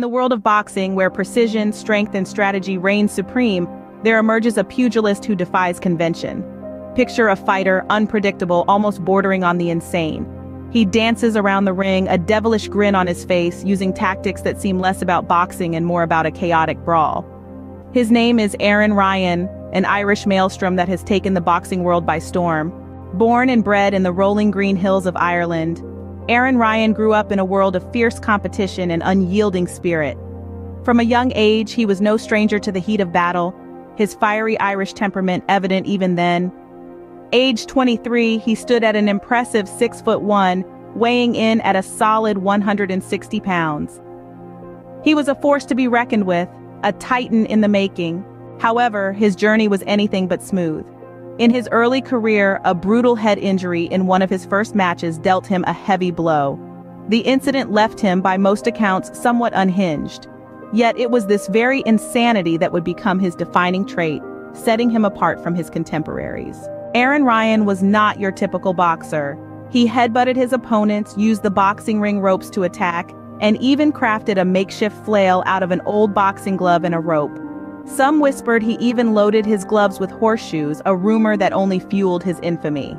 the world of boxing, where precision, strength, and strategy reign supreme, there emerges a pugilist who defies convention. Picture a fighter, unpredictable, almost bordering on the insane. He dances around the ring, a devilish grin on his face, using tactics that seem less about boxing and more about a chaotic brawl. His name is Aran Ryan, an Irish maelstrom that has taken the boxing world by storm. Born and bred in the rolling green hills of Ireland, Aran Ryan grew up in a world of fierce competition and unyielding spirit. From a young age, he was no stranger to the heat of battle, his fiery Irish temperament evident even then. Age 23, he stood at an impressive 6 foot 1, weighing in at a solid 160 pounds. He was a force to be reckoned with, a titan in the making. However, his journey was anything but smooth. In his early career, a brutal head injury in one of his first matches dealt him a heavy blow. The incident left him, by most accounts, somewhat unhinged. Yet it was this very insanity that would become his defining trait, setting him apart from his contemporaries. Aran Ryan was not your typical boxer. He headbutted his opponents, used the boxing ring ropes to attack, and even crafted a makeshift flail out of an old boxing glove and a rope. Some whispered he even loaded his gloves with horseshoes, a rumor that only fueled his infamy.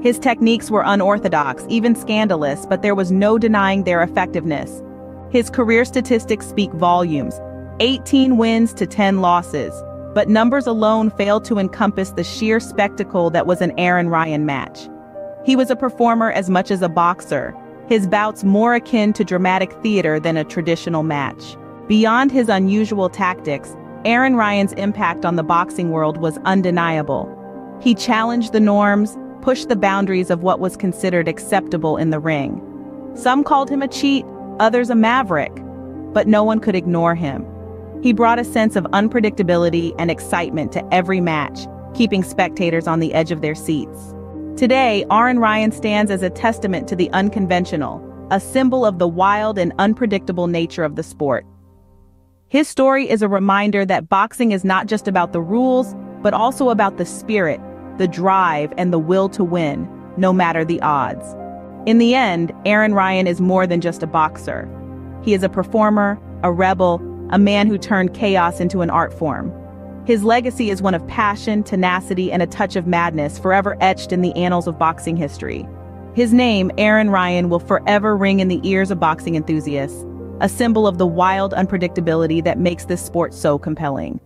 His techniques were unorthodox, even scandalous, but there was no denying their effectiveness. His career statistics speak volumes 18 wins to 10 losses, but numbers alone failed to encompass the sheer spectacle that was an Aran Ryan match. He was a performer as much as a boxer, his bouts more akin to dramatic theater than a traditional match. Beyond his unusual tactics, Aran Ryan's impact on the boxing world was undeniable. He challenged the norms, pushed the boundaries of what was considered acceptable in the ring. Some called him a cheat, others a maverick, but no one could ignore him. He brought a sense of unpredictability and excitement to every match, keeping spectators on the edge of their seats. Today, Aran Ryan stands as a testament to the unconventional, a symbol of the wild and unpredictable nature of the sport. His story is a reminder that boxing is not just about the rules, but also about the spirit, the drive, and the will to win, no matter the odds. In the end, Aran Ryan is more than just a boxer. He is a performer, a rebel, a man who turned chaos into an art form. His legacy is one of passion, tenacity, and a touch of madness forever etched in the annals of boxing history. His name, Aran Ryan, will forever ring in the ears of boxing enthusiasts, a symbol of the wild unpredictability that makes this sport so compelling.